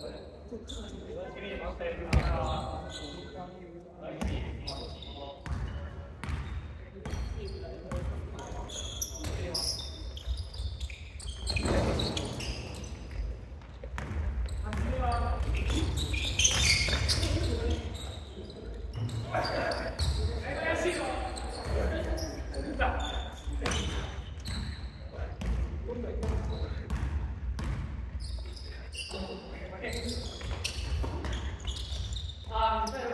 Thank you. Um, but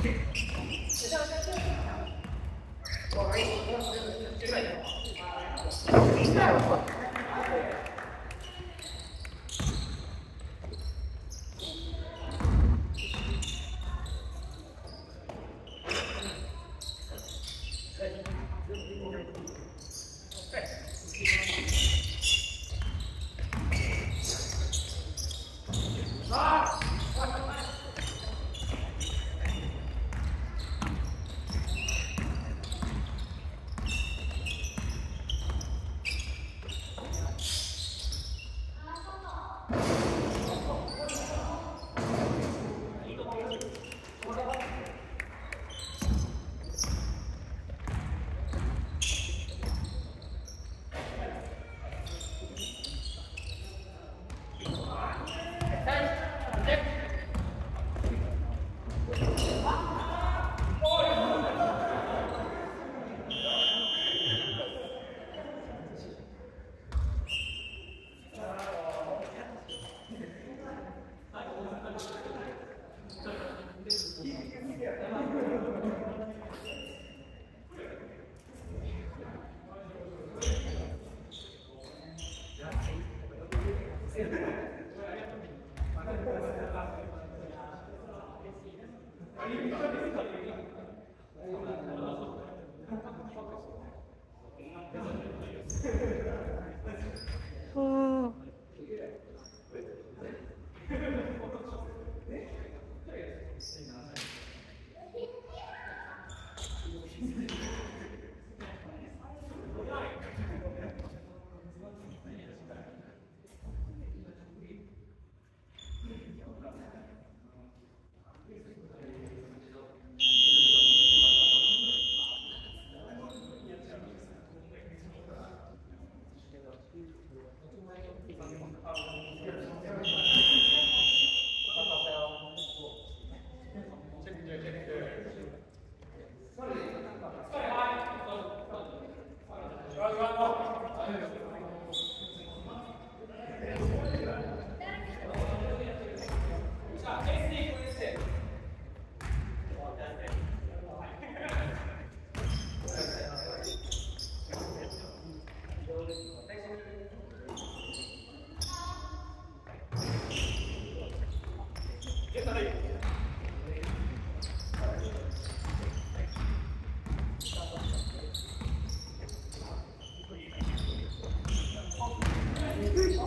Okay. Obrigado.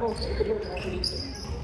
Bon, c'est bien, je